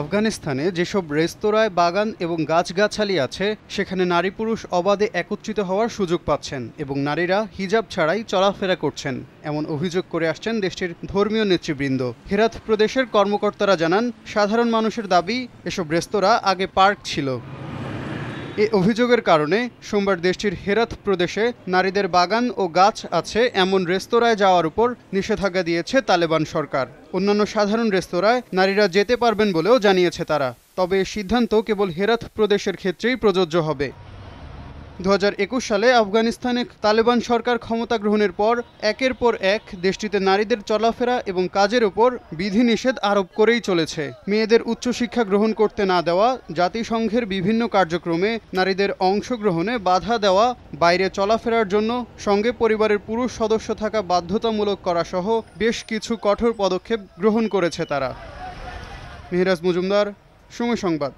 আফগানিস্তানে যেসব রেস্তোরাঁয় বাগান এবং গাছগাছালি আছে, সেখানে নারী পুরুষ অবাধে একত্রিত হওয়ার সুযোগ পাচ্ছেন এবং নারীরা হিজাব ছাড়াই চলাফেরা করছেন, এমন অভিযোগ করে আসছেন দেশটির ধর্মীয় নেতৃবৃন্দ। হেরাত প্রদেশের কর্মকর্তারা জানান, সাধারণ মানুষের দাবি, এসব রেস্তোরাঁ আগে পার্ক ছিল। এ অভিযোগের কারণে সোমবার দেশটির হেরাত প্রদেশে নারীদের বাগান ও গাছ আছে, এমন রেস্তোরাঁয় যাওয়ার উপর নিষেধাজ্ঞা দিয়েছে তালেবান সরকার। অন্যান্য সাধারণ রেস্তোরাঁয় নারীরা যেতে পারবেন বলেও জানিয়েছে তারা। তবে সিদ্ধান্ত কেবল হেরাত প্রদেশের ক্ষেত্রেই প্রযোজ্য হবে। দু হাজার একুশ সালে আফগানিস্তানে তালেবান সরকার ক্ষমতা গ্রহণের পর একের পর এক দেশটিতে নারীদের চলাফেরা এবং কাজের উপর বিধিনিষেধ আরোপ করেই চলেছে। মেয়েদের উচ্চশিক্ষা গ্রহণ করতে না দেওয়া, জাতিসংঘের বিভিন্ন কার্যক্রমে নারীদের অংশগ্রহণে বাধা দেওয়া, বাইরে চলাফেরার জন্য সঙ্গে পরিবারের পুরুষ সদস্য থাকা বাধ্যতামূলক করা সহ বেশ কিছু কঠোর পদক্ষেপ গ্রহণ করেছে তারা। মেহরাজ মজুমদার, সময় সংবাদ।